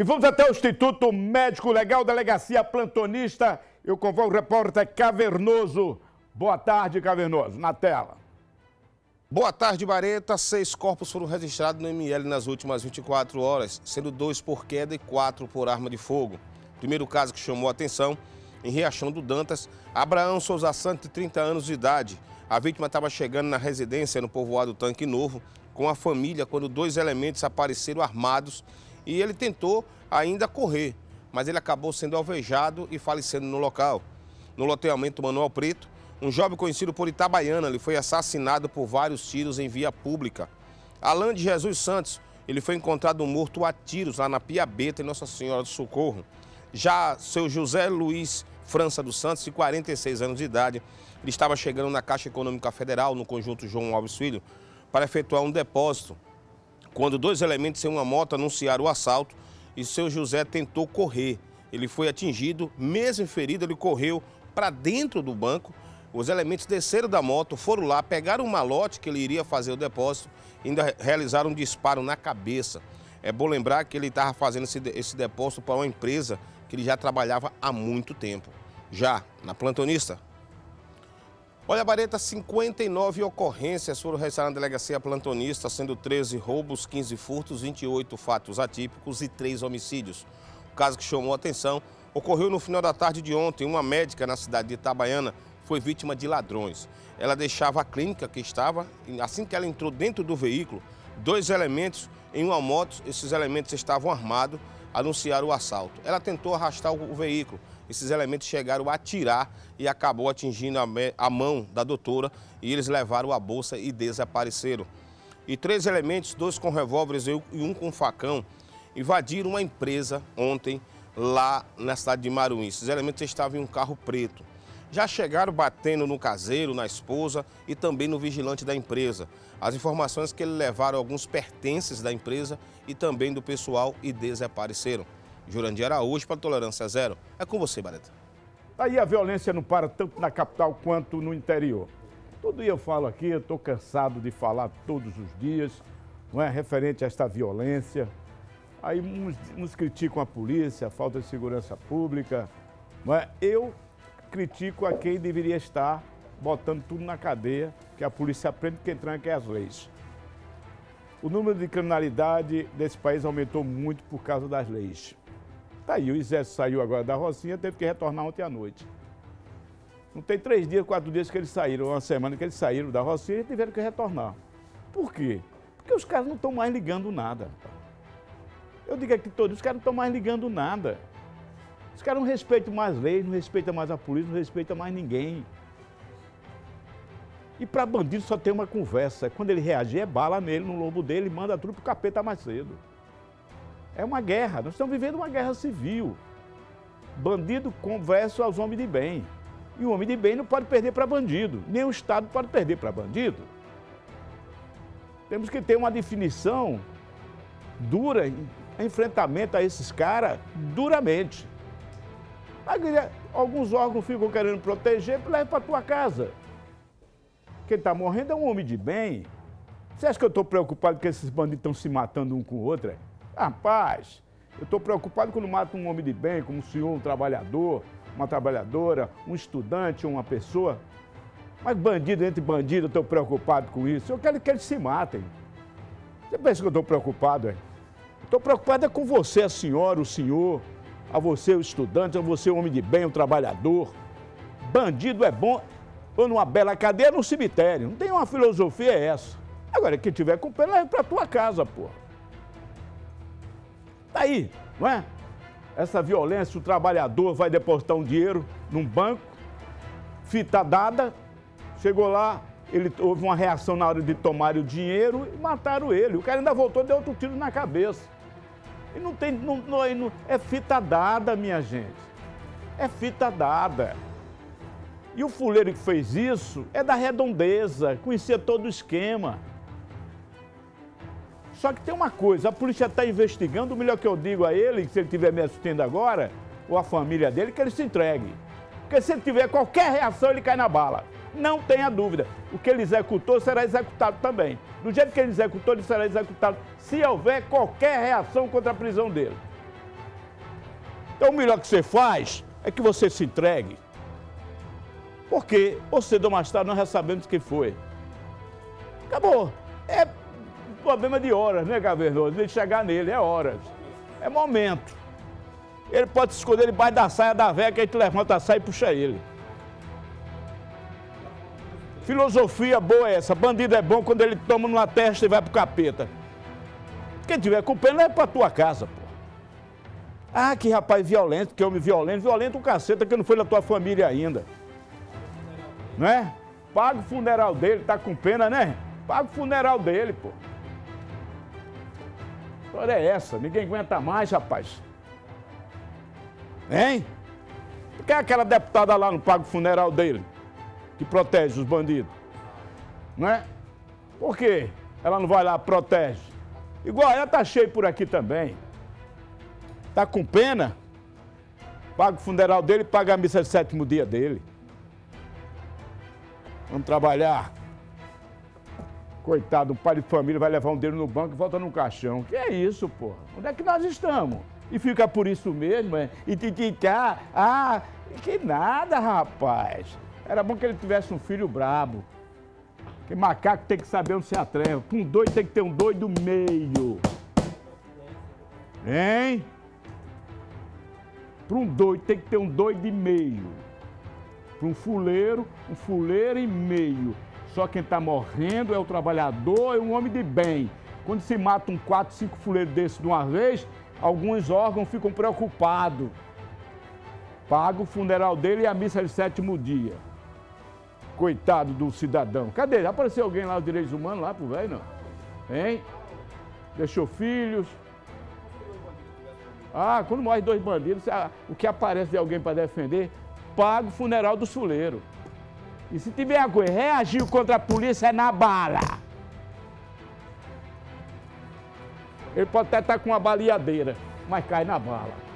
E vamos até o Instituto Médico Legal, Delegacia Plantonista. Eu convoco o repórter Cavernoso. Boa tarde, Cavernoso. Na tela. Boa tarde, Bareta. Seis corpos foram registrados no ML nas últimas 24 horas, sendo dois por queda e quatro por arma de fogo. Primeiro caso que chamou a atenção, em Riachão do Dantas, Abraão Souza Santos, de 30 anos de idade. A vítima estava chegando na residência no povoado Tanque Novo com a família quando dois elementos apareceram armados e ele tentou ainda correr, mas ele acabou sendo alvejado e falecendo no local. No loteamento Manuel Preto, um jovem conhecido por Itabaiana ele foi assassinado por vários tiros em via pública. Alain de Jesus Santos, ele foi encontrado morto a tiros lá na Piabeta, em Nossa Senhora do Socorro. Já seu José Luiz França dos Santos, de 46 anos de idade, ele estava chegando na Caixa Econômica Federal, no conjunto João Alves Filho, para efetuar um depósito quando dois elementos em uma moto anunciaram o assalto e seu José tentou correr. Ele foi atingido, mesmo ferido, ele correu para dentro do banco. Os elementos desceram da moto, foram lá, pegaram o malote que ele iria fazer o depósito e ainda realizaram um disparo na cabeça. É bom lembrar que ele estava fazendo esse, esse depósito para uma empresa que ele já trabalhava há muito tempo. Já na plantonista, Olha, Bareta, 59 ocorrências foram registradas na delegacia plantonista, sendo 13 roubos, 15 furtos, 28 fatos atípicos e 3 homicídios. O caso que chamou a atenção ocorreu no final da tarde de ontem. Uma médica na cidade de Itabaiana foi vítima de ladrões. Ela deixava a clínica que estava, assim que ela entrou dentro do veículo, dois elementos em uma moto, esses elementos estavam armados, anunciaram o assalto. Ela tentou arrastar o veículo, esses elementos chegaram a atirar e acabou atingindo a, a mão da doutora e eles levaram a bolsa e desapareceram. E três elementos, dois com revólveres e um com facão, invadiram uma empresa ontem lá na cidade de Maruim. Esses elementos estavam em um carro preto. Já chegaram batendo no caseiro, na esposa e também no vigilante da empresa. As informações que eles levaram alguns pertences da empresa e também do pessoal e desapareceram. Jurandir Araújo para Tolerância Zero. É com você, Bareta. Aí a violência não para tanto na capital quanto no interior. Todo dia eu falo aqui, eu estou cansado de falar todos os dias, não é referente a esta violência. Aí uns, uns criticam a polícia, a falta de segurança pública, não é? Eu critico a quem deveria estar botando tudo na cadeia, que a polícia aprende quem tranca é as leis. O número de criminalidade desse país aumentou muito por causa das leis. Tá aí, o exército saiu agora da Rocinha, teve que retornar ontem à noite. Não tem três dias, quatro dias que eles saíram, uma semana que eles saíram da Rocinha e tiveram que retornar. Por quê? Porque os caras não estão mais ligando nada. Eu digo aqui todos, os caras não estão mais ligando nada. Os caras não respeitam mais leis, não respeitam mais a polícia, não respeitam mais ninguém. E para bandido só tem uma conversa. Quando ele reagir, é bala nele, no lombo dele, manda tudo pro capeta mais cedo. É uma guerra, nós estamos vivendo uma guerra civil. Bandido conversa aos homens de bem. E o homem de bem não pode perder para bandido, nem o Estado pode perder para bandido. Temos que ter uma definição dura enfrentamento a esses caras, duramente. Alguns órgãos ficam querendo proteger, leva para tua casa. Quem está morrendo é um homem de bem. Você acha que eu estou preocupado que esses bandidos estão se matando um com o outro? É? Rapaz, eu estou preocupado quando mata um homem de bem, como o senhor, um trabalhador, uma trabalhadora, um estudante, uma pessoa. Mas bandido entre bandido, eu estou preocupado com isso. Eu quero que eles se matem. Você pensa que eu estou preocupado, é? Estou preocupado é com você, a senhora, o senhor, a você, o estudante, a você, o homem de bem, o trabalhador. Bandido é bom ou numa bela cadeia no cemitério. Não tem uma filosofia é essa. Agora, quem tiver com pena, leva para tua casa, porra. Tá aí, não é? Essa violência, o trabalhador vai depositar um dinheiro num banco, fita dada, chegou lá, ele houve uma reação na hora de tomar o dinheiro e mataram ele. O cara ainda voltou e deu outro tiro na cabeça. E não tem. Não, não, é fita dada, minha gente. É fita dada. E o fuleiro que fez isso é da redondeza, conhecia todo o esquema. Só que tem uma coisa, a polícia está investigando, o melhor que eu digo a ele, se ele estiver me assistindo agora, ou a família dele, que ele se entregue. Porque se ele tiver qualquer reação, ele cai na bala. Não tenha dúvida. O que ele executou será executado também. Do jeito que ele executou, ele será executado se houver qualquer reação contra a prisão dele. Então o melhor que você faz é que você se entregue. Porque ou cedo ou mais tarde nós já sabemos quem foi. Acabou. É problema de horas, né, governador? De chegar nele, é horas. É momento. Ele pode se esconder debaixo da saia da velha, que a gente levanta a saia e puxa ele. Filosofia boa é essa. Bandido é bom quando ele toma numa testa e vai pro capeta. Quem tiver culpando, leva pra tua casa, pô. Ah, que rapaz violento, que homem violento. Violento o caceta que não foi da tua família ainda. Não é? Paga o funeral dele, tá com pena, né? Paga o funeral dele, pô. História é essa, ninguém aguenta mais, rapaz. Hein? Por que aquela deputada lá não paga o funeral dele? Que protege os bandidos? Não é? Por quê? Ela não vai lá, protege. Igual ela tá cheio por aqui também. Tá com pena? Paga o funeral dele, paga a missa de sétimo dia dele. Vamos trabalhar. Coitado, um pai de família vai levar um dedo no banco e volta no caixão. Que é isso, porra? Onde é que nós estamos? E fica por isso mesmo, é? E titicar, ah, que nada, rapaz. Era bom que ele tivesse um filho brabo. Que macaco tem que saber onde se atreva. Com um doido tem que ter um doido meio. Hein? Para um doido tem que ter um doido e meio. Para um fuleiro, um fuleiro e meio. Só quem está morrendo é o trabalhador, é um homem de bem. Quando se mata um quatro, cinco fuleiros desses de uma vez, alguns órgãos ficam preocupados. Paga o funeral dele e a missa de sétimo dia. Coitado do cidadão. Cadê? Apareceu alguém lá, os direitos humanos, lá pro velho, não? Hein? Deixou filhos. Ah, quando morre dois bandidos, o que aparece de alguém para defender, paga o funeral do suleiro. E se tiver alguém reagiu contra a polícia, é na bala. Ele pode até estar com uma baleadeira, mas cai na bala.